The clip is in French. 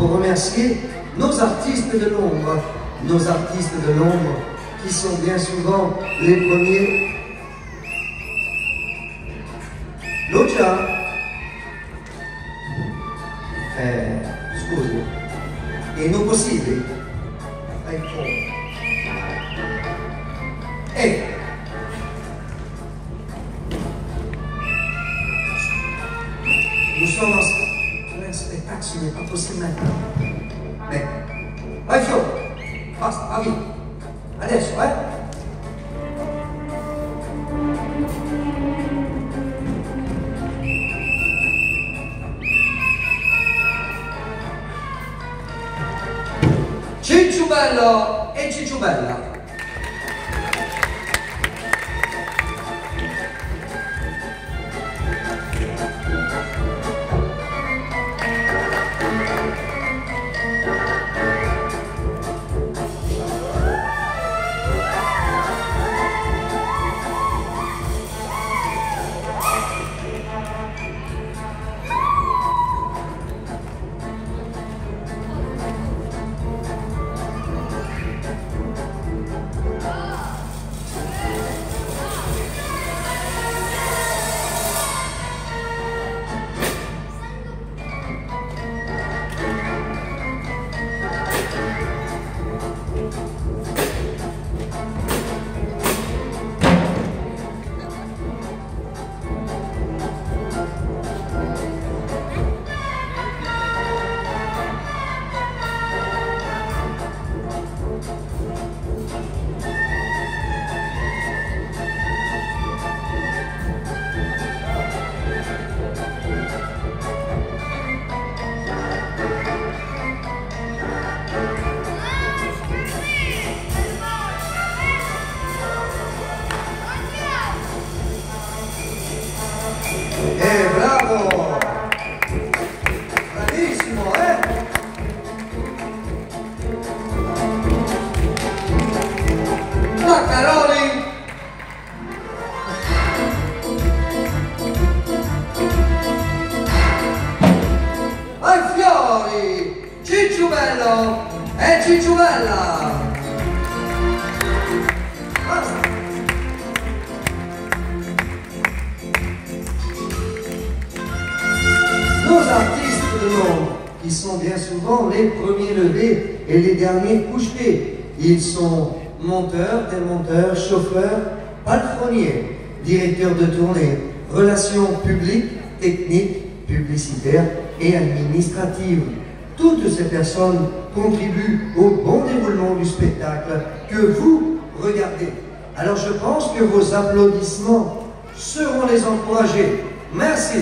pour remercier nos artistes de l'ombre, nos artistes de l'ombre qui sont bien souvent les premiers. Lucia, eh, scusi, è non. Nous sommes facile, ma possibile. Bene. Vai Fiore. Basta, va via. Adesso, eh? Cicciubello e Cicciubella. Caroli! Ai fiori! Cicciubello e Cicciubella! Nos artistes qui sont bien souvent les premiers levés et les derniers couchés. Ils sont monteurs, démonteurs, chauffeurs, palefreniers, directeurs de tournée, relations publiques, techniques, publicitaires et administratives. Toutes ces personnes contribuent au bon déroulement du spectacle que vous regardez. Alors je pense que vos applaudissements seront les encouragés. Merci.